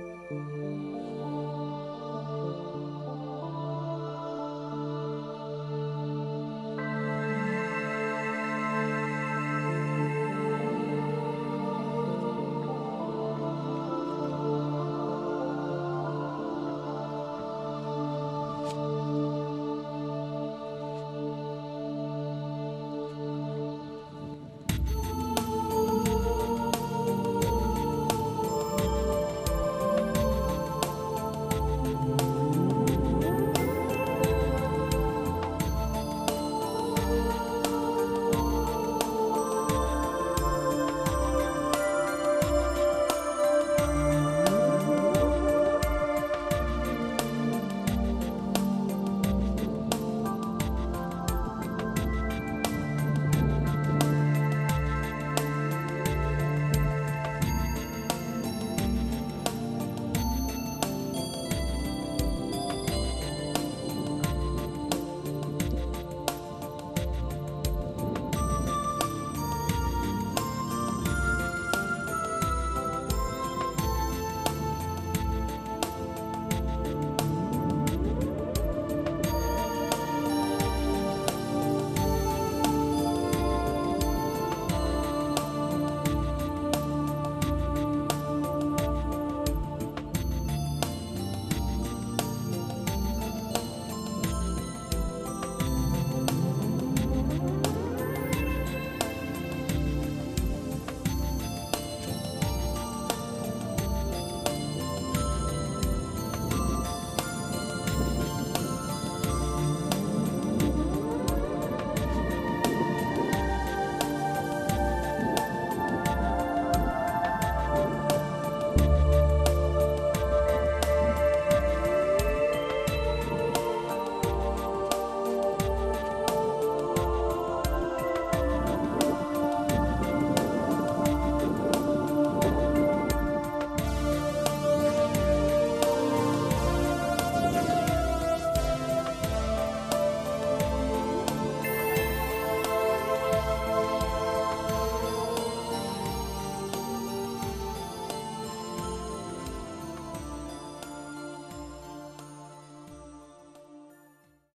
Música